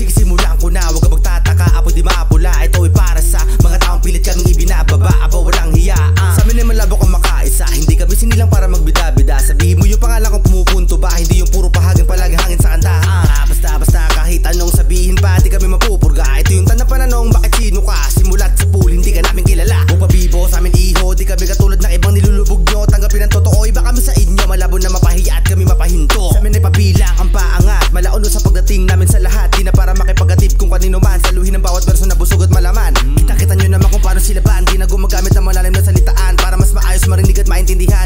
Sige simulan ko na, huwag ka magtataka. Apo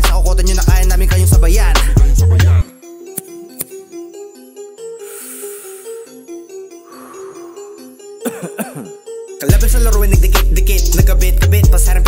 Nakukutan nyo na kaya namin kayong sabayan. Kalaban sa laro, nagdikit-dikit Nagkabit-kabit, pasarang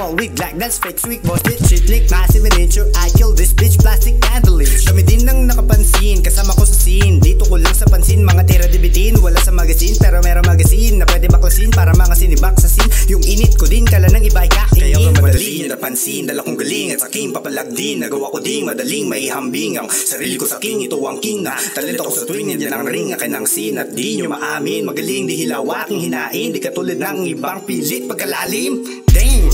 all weak like that's fake Sweet boss bitch shit Lick. Massive in nature I kill this bitch Plastic candleage Kami din ang nakapansin Kasama ko sa scene. Dito ko lang sa pansin Mga tira dibitin Wala sa magazine Pero meron magazine Na pwede baklasin Para mga sinibak sa scene. Yung init ko din Kala ng iba ay kainin Kaya ka madali napansin Dala kong galing At aking papalag din. Nagawa ko din Madaling maihambing Ang sarili ko sa king Ito ang king na Talento ko sa tuwing Yan ang ring Akin ang scene At di nyo maamin. Magaling di hilaw aking hinain Di katulad ng ibang pilit Pagkalalim. Damn